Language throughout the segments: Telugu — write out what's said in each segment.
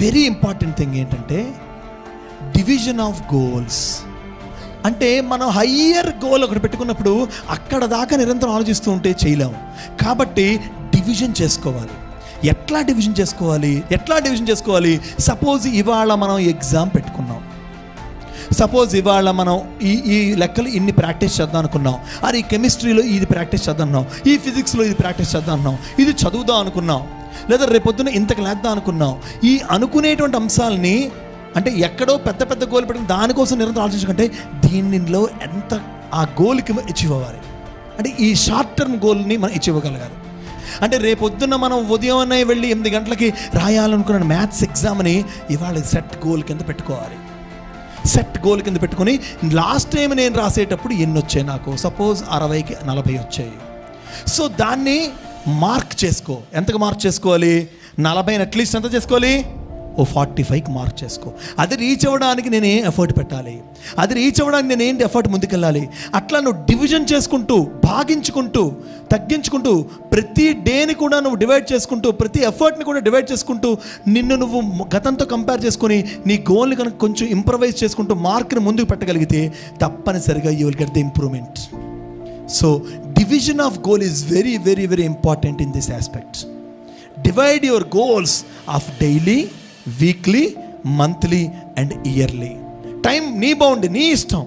వెరీ ఇంపార్టెంట్ థింగ్ ఏంటంటే డివిజన్ ఆఫ్ గోల్స్ అంటే మనం హయ్యర్ గోల్ ఒకటి పెట్టుకున్నప్పుడు అక్కడ దాకా నిరంతరం ఆలోచిస్తూ ఉంటే చేయలేము కాబట్టి డివిజన్ చేసుకోవాలి. ఎట్లా డివిజన్ చేసుకోవాలి? ఎట్లా డివిజన్ చేసుకోవాలి? సపోజ్ ఇవాళ మనం ఎగ్జామ్ పెట్టుకున్నాం. సపోజ్ ఇవాళ మనం ఈ ఈ లెక్కలు ఇన్ని ప్రాక్టీస్ చేద్దాం అనుకున్నాం. అది ఈ కెమిస్ట్రీలో ఇది ప్రాక్టీస్ చేద్దాం అన్నాం. ఈ ఫిజిక్స్లో ఇది ప్రాక్టీస్ చేద్దాం అన్నాం. ఇది చదువుదాం అనుకున్నాం. లేదా రేపొద్దున ఇంతకు లేద్దాం అనుకున్నాం. ఈ అనుకునేటువంటి అంశాలని అంటే ఎక్కడో పెద్ద పెద్ద గోల్ పెట్టిన దానికోసం నిరంతరం ఆలోచించకంటే దీనిలో ఎంత ఆ గోల్కి అచీవ్ అవ్వాలి అంటే ఈ షార్ట్ టర్మ్ గోల్ని మనం అచీవ్ అవ్వగలగాలి అంటే రేపొద్దున మనం ఉదయం వెళ్ళి ఎనిమిది గంటలకి రాయాలనుకున్న మ్యాథ్స్ ఎగ్జామ్ని ఇవాళ సెట్ గోల్ కింద పెట్టుకోవాలి. సెట్ గోల్ కింద పెట్టుకొని లాస్ట్ టైం నేను రాసేటప్పుడు ఎన్ని వచ్చాయి నాకు? సపోజ్ అరవైకి నలభై వచ్చాయి. సో దాన్ని మార్క్ చేసుకో. ఎంతకు మార్క్ చేసుకోవాలి? నలభై అట్లీస్ట్ ఎంత చేసుకోవాలి? ఓ ఫార్టీ ఫైవ్కి మార్క్ చేసుకో. అది రీచ్ అవ్వడానికి నేను ఏం ఎఫర్ట్ పెట్టాలి. అది రీచ్ అవ్వడానికి నేను ఏంటి ఎఫర్ట్ ముందుకెళ్ళాలి? అట్లా నువ్వు డివిజన్ చేసుకుంటూ భాగించుకుంటూ తగ్గించుకుంటూ ప్రతి డేని కూడా నువ్వు డివైడ్ చేసుకుంటూ ప్రతి ఎఫర్ట్ని కూడా డివైడ్ చేసుకుంటూ నిన్ను నువ్వు గతంతో కంపేర్ చేసుకొని నీ గోల్ని కనుక కొంచెం ఇంప్రవైజ్ చేసుకుంటూ మార్క్ని ముందుకు పెట్టగలిగితే తప్పనిసరిగా you will get the improvement so division of goal is very very very important in this aspect divide your goals of daily weekly monthly and yearly time నీ బౌండ్ నీ ఇష్టం.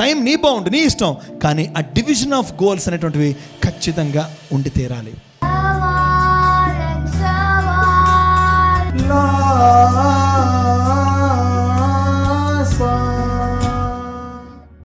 టైం నీ బౌండ్ నీ ఇష్టం. కానీ ఆ డివిజన్ ఆఫ్ గోల్స్ అనేటువంటివి ఖచ్చితంగా ఉండి తీరాలి.